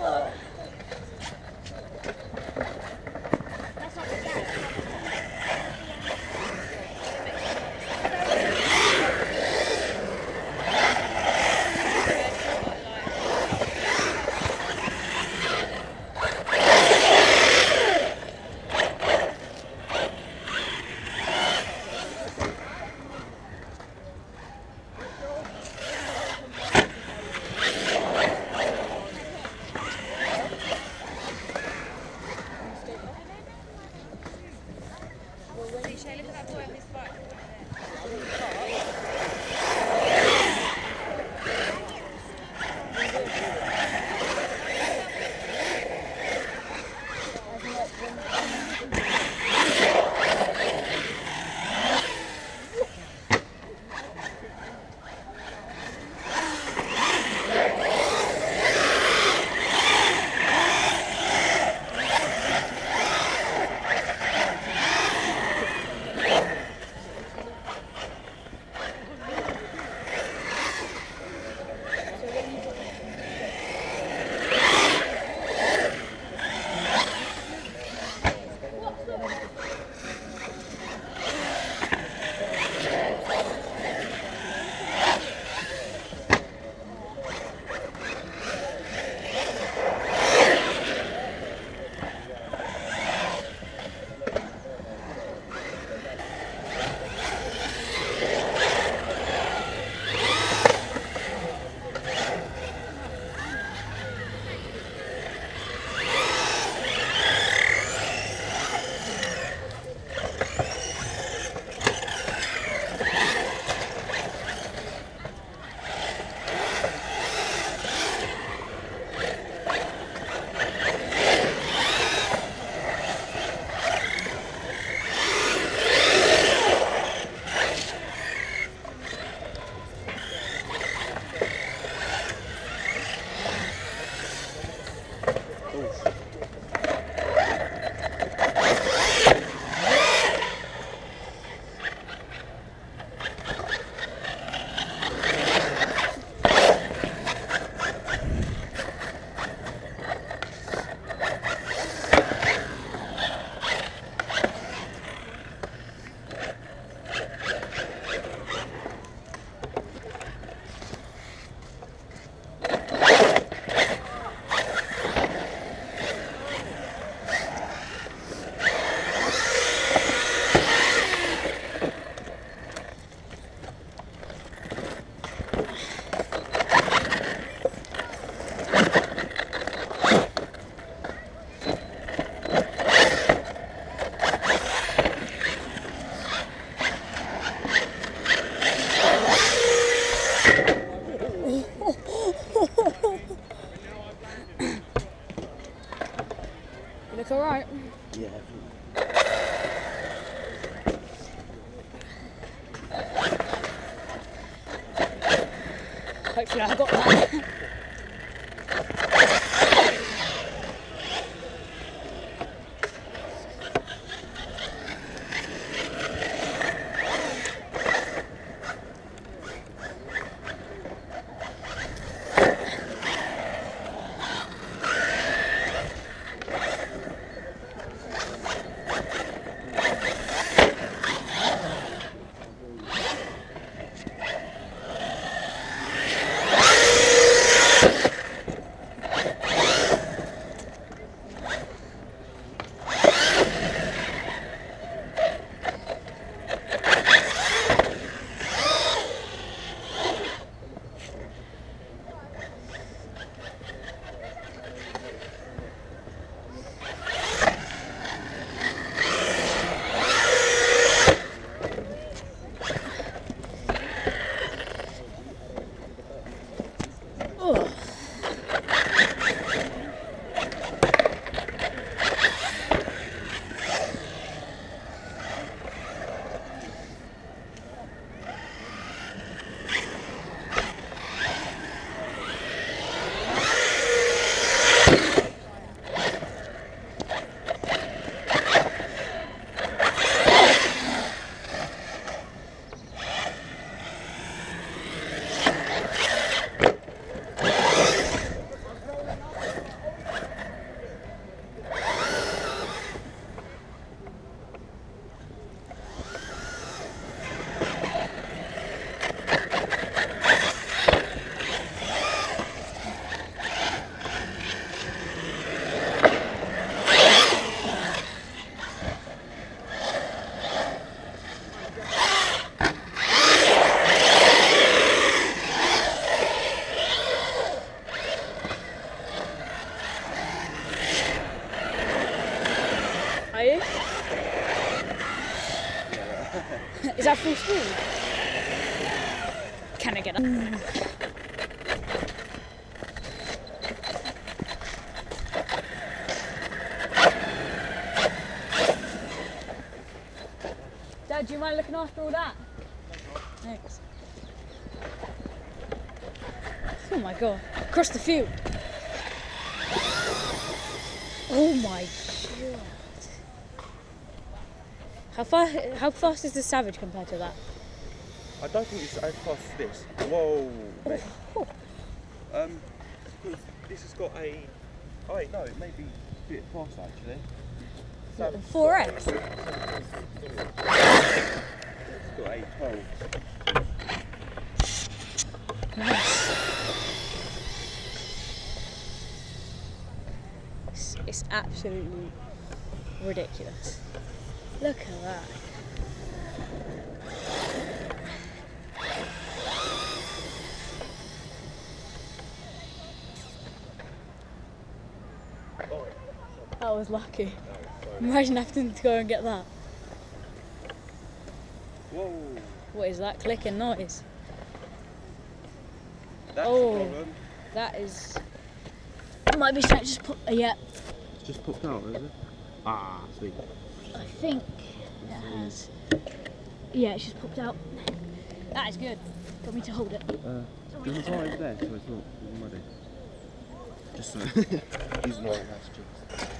Look alright. Yeah. Hopefully I got that. Is that full speed? Can I get up? Dad, do you mind looking after all that? Thanks. Oh my god, across the field. Oh my how fast how fast is the Savage compared to that? I don't think it's as fast as this. Whoa. Oh, Um, this has got a. Oh wait, no, it may be a bit faster actually. what, It's the 4X? got a 12. It's, it's absolutely ridiculous. Look at that. That was lucky. Imagine having to go and get that. Whoa. What is that clicking noise? That's Oh. That is. Might be something just put. uh, yeah, It's just popped out, is it? Ah, sweet. I think it has. Yeah, it's just popped out. That is good. Got me to hold it. Uh, do you want to there so it's not muddy? Just so. He's not nice cheeks.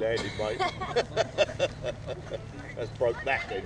Landed, mate. That's broke that then.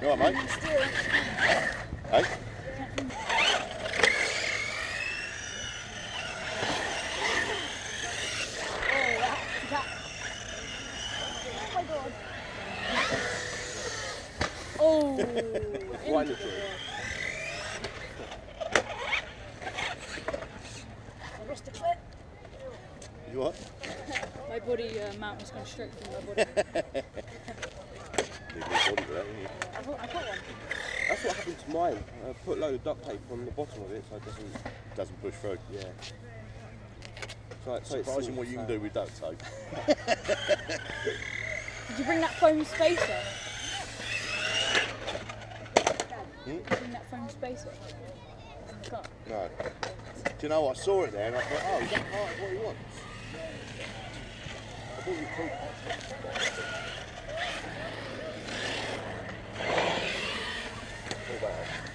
You alright, mate? Hey? I lost a clip. You what? my body uh, mount was going straight through my body. Need more body for that, wouldn't you? I thought one. That's what happened to mine. I put a load of duct tape on the bottom of it so it doesn't. Doesn't push through. Yeah. So, so it's Surprising sealed, what you can do with duct tape. Did you bring that foam spacer? Hmm? Did you bring that foam spacer? It. No. Do you know what? I saw it there and I thought, oh, is that part of what he wants? I thought you could. after that.